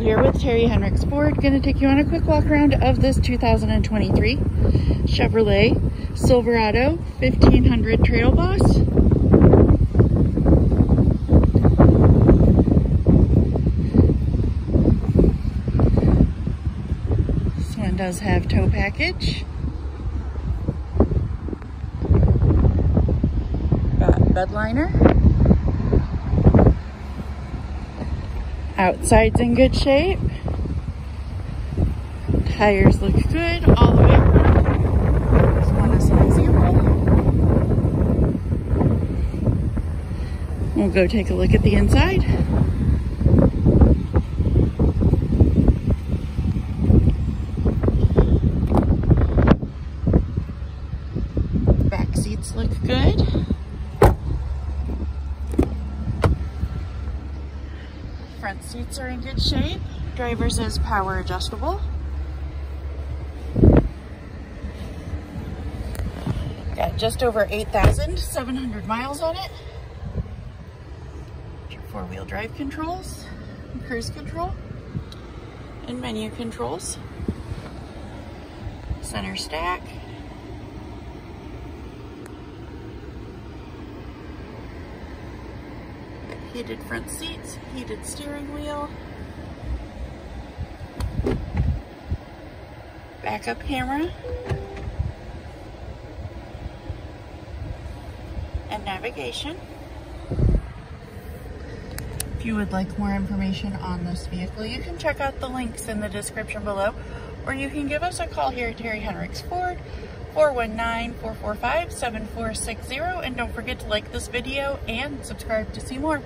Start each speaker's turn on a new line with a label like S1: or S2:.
S1: Here with Terry Henricks Ford. Going to take you on a quick walk around of this 2023 Chevrolet Silverado 1500 Trail Boss. This one does have tow package. Got bed liner. Outside's in good shape. Tires look good all the way around. Just want. We'll go take a look at the inside. Back seats look good. Front seats are in good shape. Driver's is power adjustable. Got just over 8,700 miles on it. Four-wheel drive controls, cruise control, and menu controls. Center stack. Heated front seats, heated steering wheel, backup camera, and navigation. If you would like more information on this vehicle, you can check out the links in the description below, or you can give us a call here at Terry Henricks Ford 419-445-7460 and don't forget to like this video and subscribe to see more.